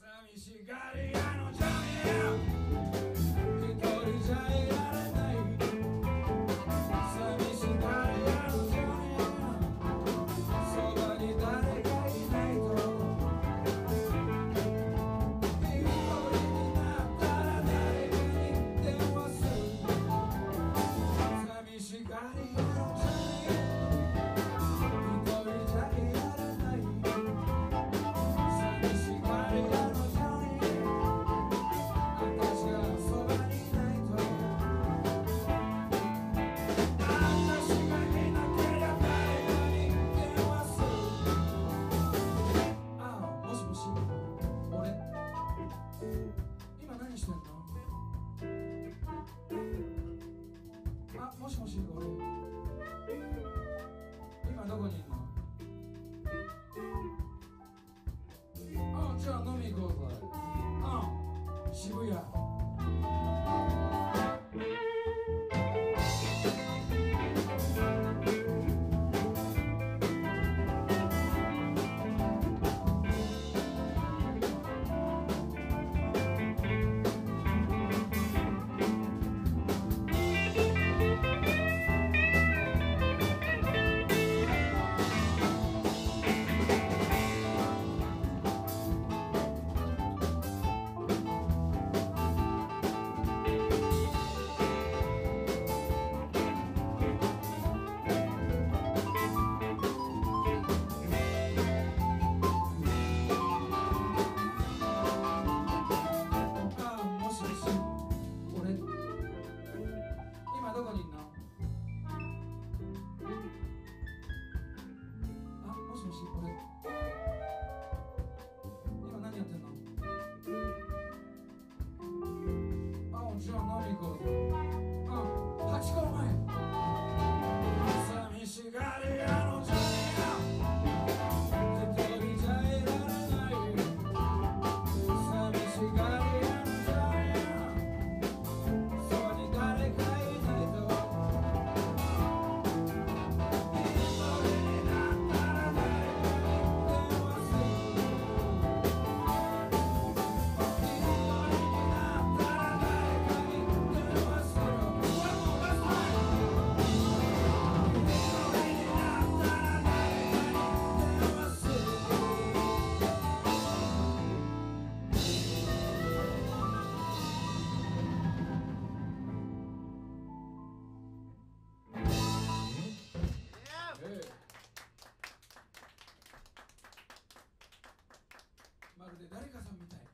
寂しがり屋のジョニーもしもし俺今どこにいるの？あじゃあ飲み行こうぜあ渋谷。people 香さんみたい